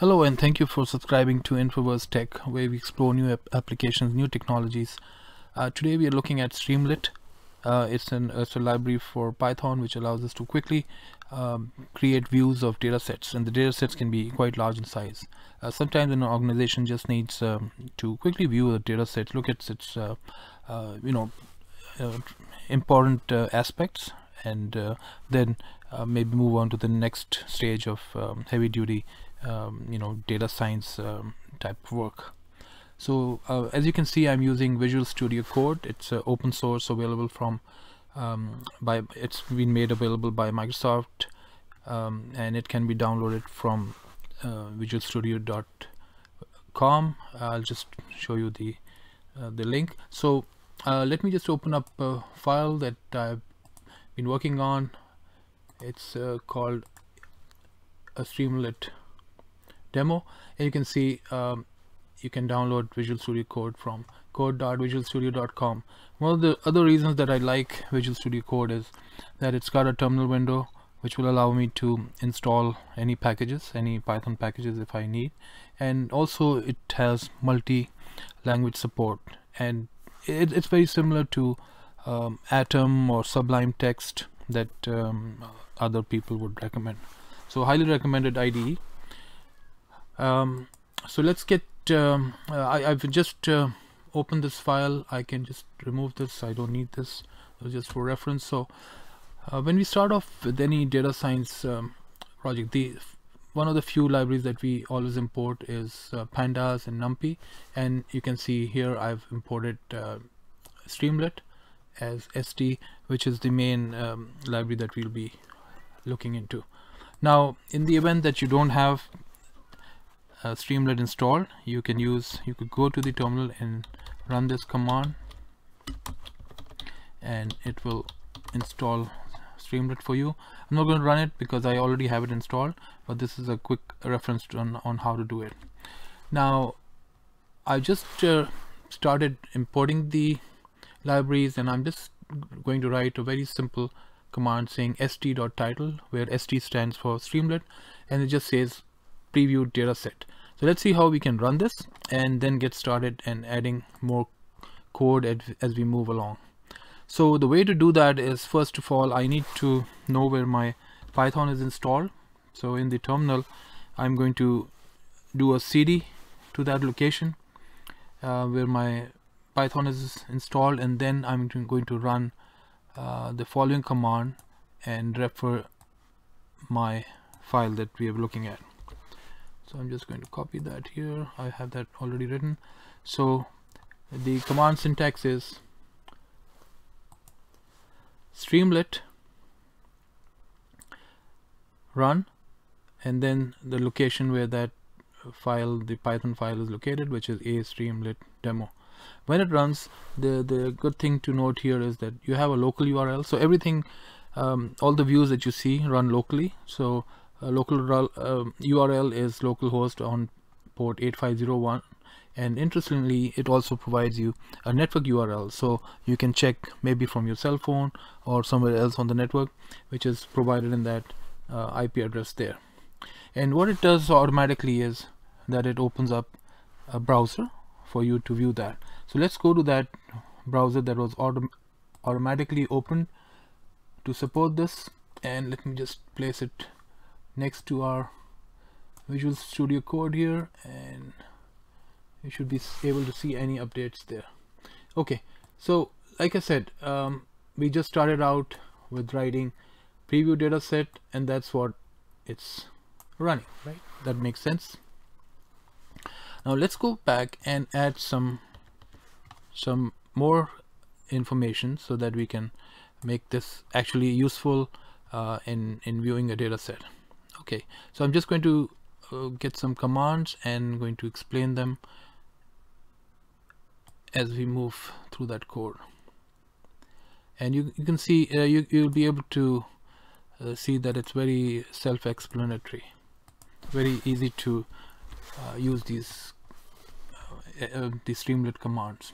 Hello and thank you for subscribing to Infoverse Tech where we explore new ap applications, new technologies. Uh, today we are looking at Streamlit. Uh, it's, an, it's a library for Python which allows us to quickly um, create views of data sets and the data sets can be quite large in size. Uh, sometimes an organization just needs um, to quickly view a data set, look at its uh, uh, you know uh, important aspects and then maybe move on to the next stage of um, heavy duty um, you know data science um, type work. So uh, as you can see I'm using Visual Studio Code. It's uh, open source available from um, by it's been made available by Microsoft um, and it can be downloaded from uh, visualstudio.com I'll just show you the uh, the link. So uh, let me just open up a file that I've been working on. It's uh, called a Streamlit demo. And you can see um, you can download Visual Studio Code from code.visualstudio.com one of the other reasons that I like Visual Studio Code is that it's got a terminal window which will allow me to install any packages any Python packages if I need. And also it has multi-language support. And it, it's very similar to um, Atom or Sublime Text that um, other people would recommend. So highly recommended IDE um, so let's get um, uh, I, have just uh, opened this file. I can just remove this. I don't need this. Just for reference. So uh, when we start off with any data science um, project the one of the few libraries that we always import is uh, pandas and numpy. And you can see here I've imported uh, streamlit as st which is the main um, library that we'll be looking into. Now in the event that you don't have uh, Streamlit installed you can use you could go to the terminal and run this command. And it will install Streamlit for you. I'm not going to run it because I already have it installed but this is a quick reference on, on how to do it. Now I just uh, started importing the libraries and I'm just going to write a very simple command saying st.title where st stands for streamlit and it just says preview data set. So let's see how we can run this and then get started and adding more code as we move along. So the way to do that is first of all I need to know where my Python is installed. So in the terminal I'm going to do a cd to that location uh, where my Python is installed and then I'm going to run uh, the following command and refer my file that we are looking at so I'm just going to copy that here. I have that already written. So the command syntax is streamlit run and then the location where that file the python file is located which is a streamlit demo. When it runs the the good thing to note here is that you have a local url so everything um, all the views that you see run locally. So local URL um, is localhost on port 8501 and interestingly it also provides you a network URL so you can check maybe from your cell phone or somewhere else on the network which is provided in that uh, IP address there. And what it does automatically is that it opens up a browser for you to view that. So let's go to that browser that was autom automatically opened to support this. And let me just place it next to our Visual Studio Code here and you should be able to see any updates there. Okay so like I said um, we just started out with writing preview data set and that's what it's running right? That makes sense. Now let's go back and add some some more information so that we can make this actually useful uh, in in viewing a data set okay so I'm just going to uh, get some commands and going to explain them as we move through that code. And you, you can see uh, you, you'll be able to uh, see that it's very self-explanatory. Very easy to uh, use these uh, uh, these streamlit commands.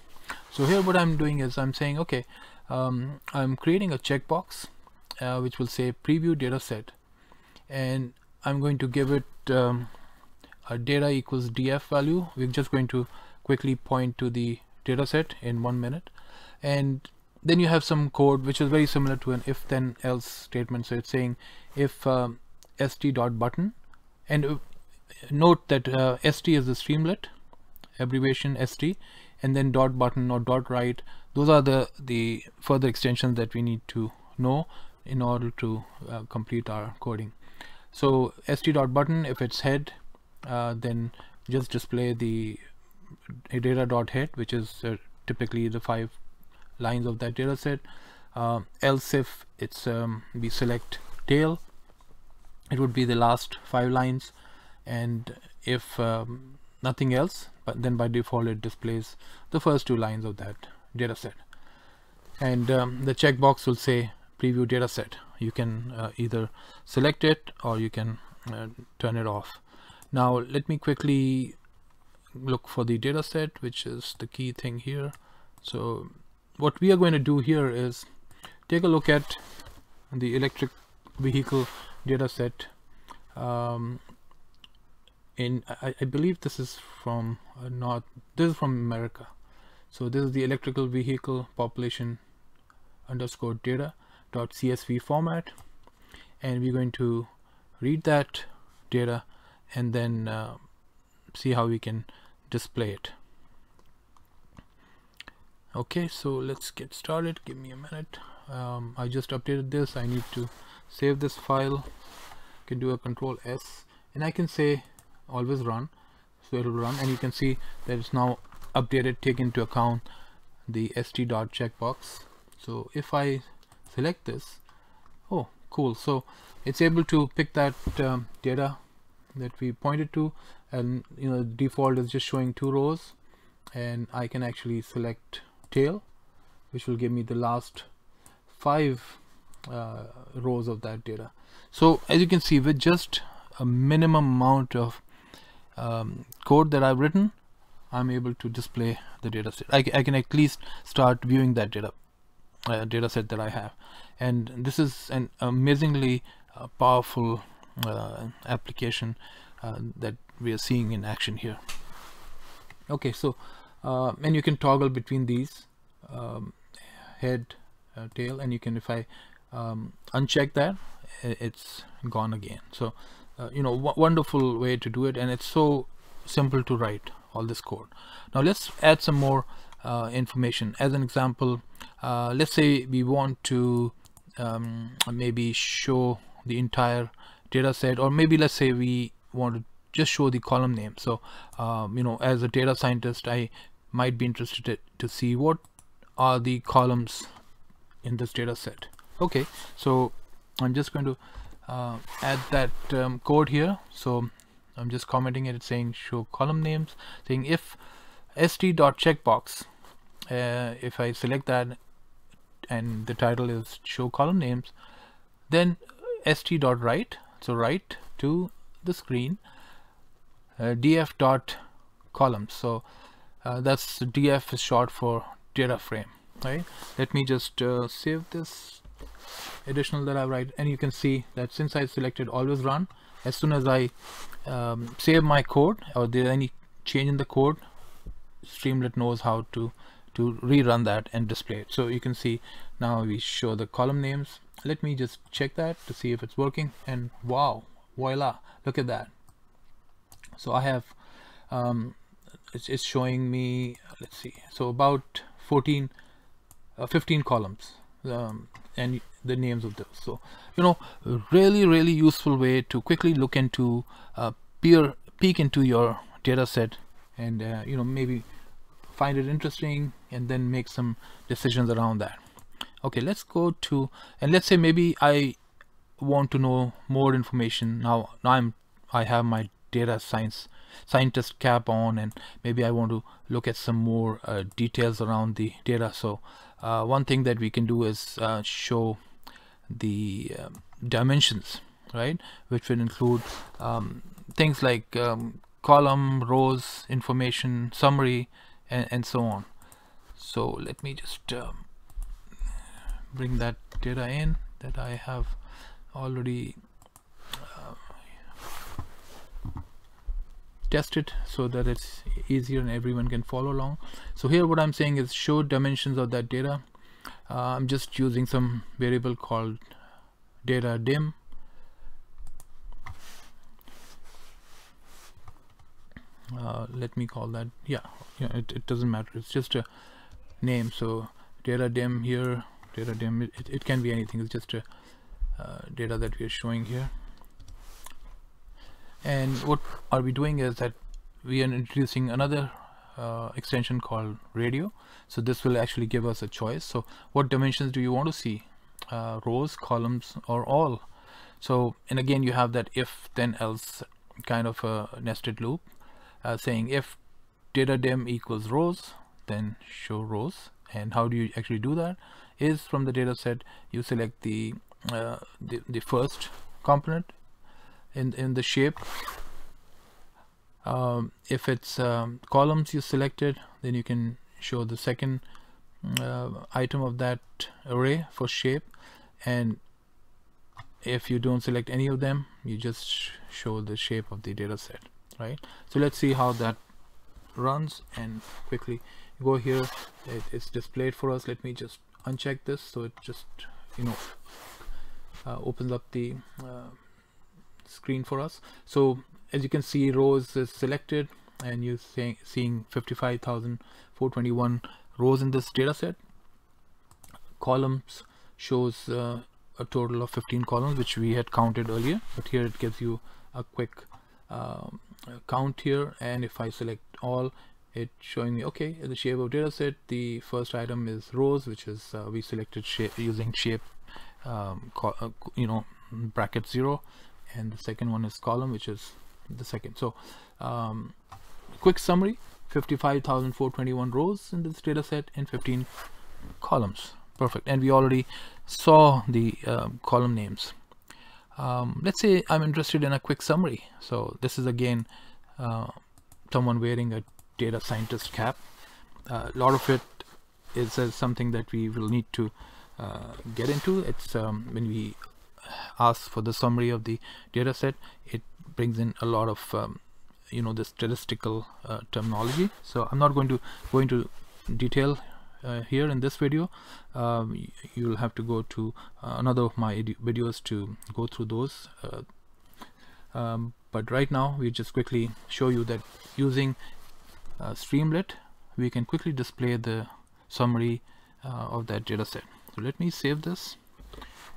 So here what I'm doing is I'm saying okay um, I'm creating a checkbox which will say preview data set and I'm going to give it um, uh, data equals df value. We're just going to quickly point to the data set in one minute. And then you have some code which is very similar to an if then else statement. So it's saying if um, st dot button and uh, note that uh, st is the streamlit abbreviation st and then dot button or dot write those are the the further extensions that we need to know in order to uh, complete our coding so st dot button if it's head uh, then just display the data dot head which is uh, typically the five lines of that data set. Uh, else if it's um, we select tail it would be the last five lines. And if um, nothing else but then by default it displays the first two lines of that data set. And um, the checkbox will say preview data set. You can uh, either select it or you can uh, turn it off. Now let me quickly look for the data set which is the key thing here. So what we are going to do here is take a look at the electric vehicle data set. Um, in I, I, believe this is from uh, not this is from America. So this is the electrical vehicle population underscore data csv format and we're going to read that data and then uh, see how we can display it. Okay so let's get started. Give me a minute. Um, I just updated this. I need to save this file. Can do a control S and I can say always run. So it'll run and you can see that it's now updated take into account the st dot checkbox. So if I select this. Oh cool. So it's able to pick that um, data that we pointed to and you know default is just showing two rows and I can actually select tail which will give me the last five uh, rows of that data. So as you can see with just a minimum amount of um, code that I've written I'm able to display the data set I, I can at least start viewing that data uh, data set that I have. And this is an amazingly uh, powerful uh, application uh, that we are seeing in action here. Okay so uh, and you can toggle between these um, head uh, tail and you can if I um, uncheck that it's gone again. So uh, you know wonderful way to do it and it's so simple to write all this code. Now let's add some more uh, information. As an example uh, let's say we want to um, maybe show the entire data set or maybe let's say we want to just show the column name. So um, you know as a data scientist I might be interested to see what are the columns in this data set. Okay so I'm just going to uh, add that um, code here. So I'm just commenting it saying show column names saying if st.checkbox uh, if I select that and the title is show column names then st.write so write to the screen uh, df dot columns so uh, that's df is short for data frame right? Let me just uh, save this additional that I write and you can see that since I selected always run as soon as I um, save my code or there any change in the code Streamlit knows how to to rerun that and display it. So you can see now we show the column names. Let me just check that to see if it's working. And wow voila look at that. So I have um, it's, it's showing me let's see so about 14 uh, 15 columns um, and the names of those. So you know really really useful way to quickly look into uh, peer peek into your data set and uh, you know maybe find it interesting and then make some decisions around that. Okay let's go to and let's say maybe I want to know more information. Now now I'm I have my data science scientist cap on and maybe I want to look at some more uh, details around the data. So uh, one thing that we can do is uh, show the um, dimensions right? Which will include um, things like um, column rows information summary and, and, so on. So let me just um, bring that data in that I have already uh, test it so that it's easier and everyone can follow along. So here what I'm saying is show dimensions of that data. Uh, I'm just using some variable called data dim uh, let me call that. Yeah yeah it, it doesn't matter. It's just a name. So data dim here data dim it, it, can be anything. It's just a uh, data that we are showing here. And what are we doing is that we are introducing another uh, extension called radio. So this will actually give us a choice. So what dimensions do you want to see? Uh, rows columns or all? So and again you have that if then else kind of a nested loop uh, saying if data dim equals rows then show rows. And how do you actually do that? Is from the data set you select the uh, the, the first component in in the shape. Um, if it's um, columns you selected then you can show the second uh, item of that array for shape. And if you don't select any of them you just show the shape of the data set right? So let's see how that runs and quickly go here. It, it's displayed for us. Let me just uncheck this so it just you know uh, opens up the uh, screen for us. So as you can see rows is selected and you're seeing, seeing 55,421 rows in this data set. Columns shows uh, a total of 15 columns which we had counted earlier but here it gives you a quick um, count here and if I select all it's showing me okay the shape of data set. The first item is rows which is uh, we selected shape using shape um, uh, you know bracket zero. And the second one is column which is the second. So um, quick summary 55,421 rows in this data set and 15 columns. Perfect. And we already saw the uh, column names um, let's say I'm interested in a quick summary. So this is again uh, someone wearing a data scientist cap. A uh, lot of it is uh, something that we will need to uh, get into. It's um, when we ask for the summary of the data set it brings in a lot of um, you know the statistical uh, terminology. So I'm not going to go into detail uh, here in this video um, you'll have to go to uh, another of my videos to go through those uh, um, but right now we just quickly show you that using uh, Streamlit we can quickly display the summary of that data set. So let me save this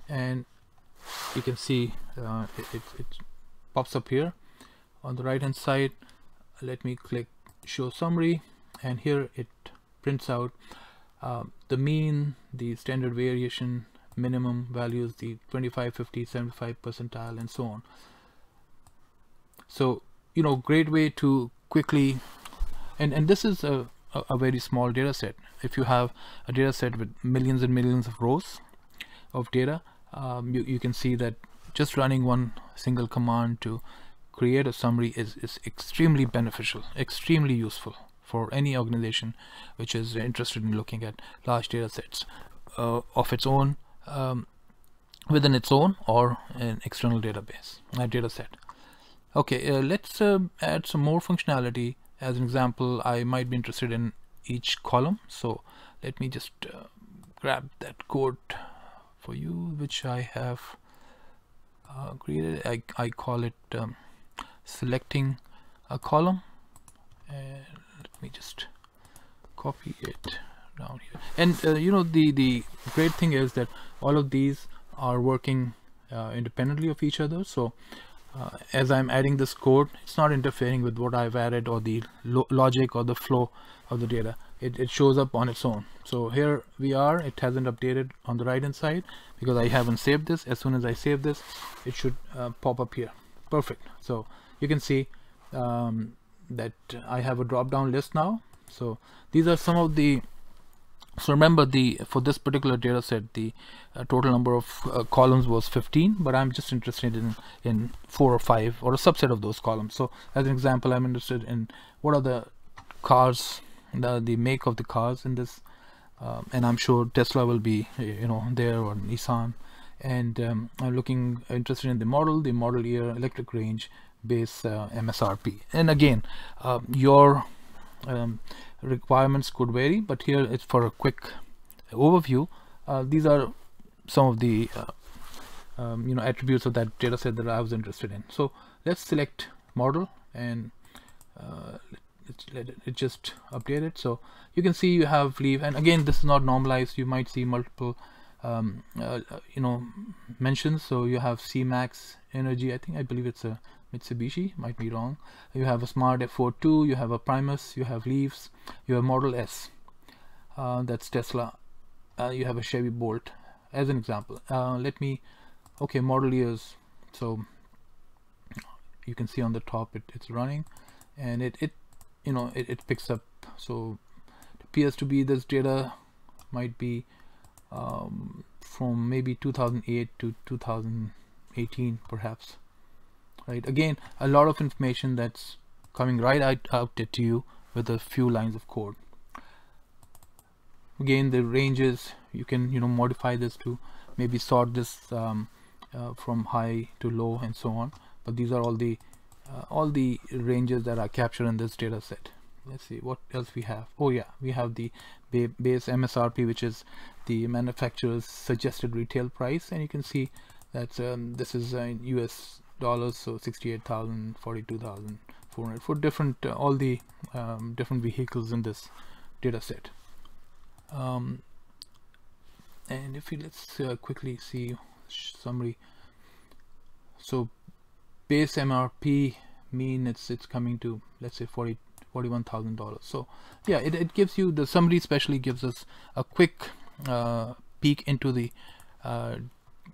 and you can see it, it, it pops up here. On the right hand side let me click show summary and here it prints out uh, the mean the standard variation minimum values the 25 50 75 percentile and so on. So you know great way to quickly and and this is a, a, very small data set. If you have a data set with millions and millions of rows of data um, you, you can see that just running one single command to create a summary is, is extremely beneficial extremely useful for any organization which is interested in looking at large data sets uh, of its own um, within its own or an external database a data set. Okay uh, let's uh, add some more functionality. As an example I might be interested in each column. So let me just uh, grab that code for you which I have uh, created. I, I call it um, selecting a column and let me just copy it down here. And uh, you know the the great thing is that all of these are working uh, independently of each other. So uh, as I'm adding this code it's not interfering with what I've added or the lo logic or the flow of the data. It, it shows up on its own. So here we are. It hasn't updated on the right hand side. Because I haven't saved this as soon as I save this it should uh, pop up here. Perfect. So you can see um, that I have a drop down list now. So these are some of the so remember the for this particular data set the uh, total number of uh, columns was 15 but I'm just interested in in four or five or a subset of those columns. So as an example I'm interested in what are the cars the, the make of the cars in this um, and I'm sure Tesla will be you know there or Nissan. And um, I'm looking interested in the model the model year electric range base uh, MSRP and again uh, your um, requirements could vary but here it's for a quick overview. Uh, these are some of the uh, um, you know attributes of that data set that I was interested in. So let's select model and uh, let it, it just update it. So you can see you have Leaf and again this is not normalized. You might see multiple um, uh, you know mentions. So you have CMAX Energi. I think I believe it's a Mitsubishi might be wrong. You have a smart fortwo you have a Prius you have leaves you have Model S. Uh, that's Tesla. Uh, you have a Chevy Bolt as an example. Uh, let me okay model years. So you can see on the top it, it's running and it, it you know it, it picks up. So it appears to be this data might be um, from maybe 2008 to 2018 perhaps right? Again a lot of information that's coming right out, out to you with a few lines of code. Again the ranges you can you know modify this to maybe sort this um, uh, from high to low and so on. But these are all the uh, all the ranges that are captured in this data set. Let's see what else we have? Oh yeah we have the base MSRP which is the manufacturer's suggested retail price. And you can see that um, this is in US dollars so 68,000 42,400 for different uh, all the um, different vehicles in this data set. Um, and if we let's uh, quickly see summary. So base MRP mean it's it's coming to let's say 40 $41,000 so yeah it, it gives you the summary especially gives us a quick uh, peek into the uh,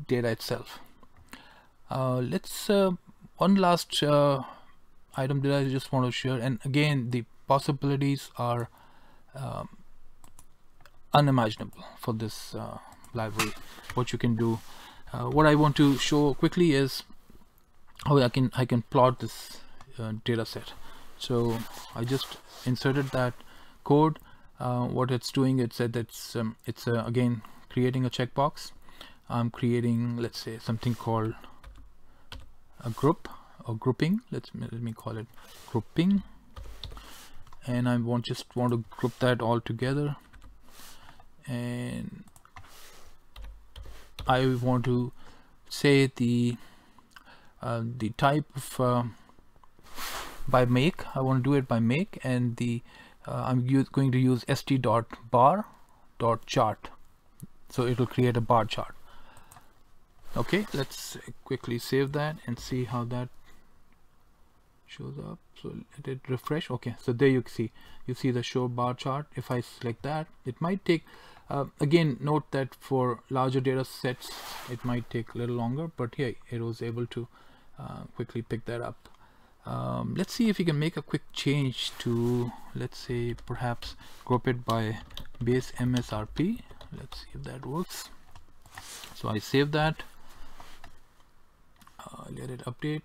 data itself let's uh, one last uh, item that I just want to share. And again the possibilities are um, unimaginable for this uh, library. What you can do what I want to show quickly is how I can I can plot this data set. So I just inserted that code. Uh, what it's doing it said it's um, it's uh, again creating a checkbox. I'm creating let's say something called a group or grouping let's let me call it grouping. And I want just want to group that all together. And I want to say the uh, the type of uh, by make. I want to do it by make. And the uh, I'm going to use st dot bar dot chart. So it will create a bar chart okay let's quickly save that and see how that shows up. So let it refresh. Okay so there you see. You see the show bar chart. If I select that it might take uh, again note that for larger data sets it might take a little longer but here it was able to uh, quickly pick that up. Um, let's see if we can make a quick change to let's say perhaps group it by base MSRP let's see if that works. So I save that uh, let it update.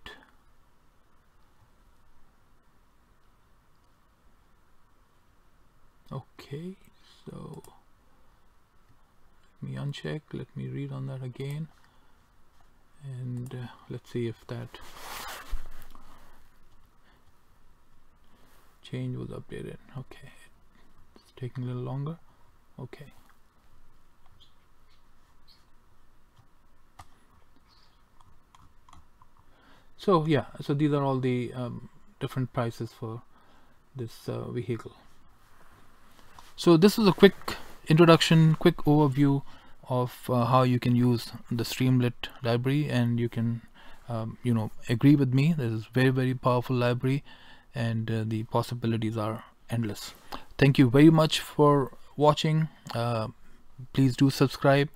Okay so let me uncheck. Let me read on that again. And uh, let's see if that change was updated. Okay it's taking a little longer. Okay so yeah so these are all the um, different prices for this uh, vehicle. So this is a quick introduction quick overview of uh, how you can use the streamlit library and you can um, you know agree with me. This is very very powerful library and uh, the possibilities are endless. Thank you very much for watching. Uh, please do subscribe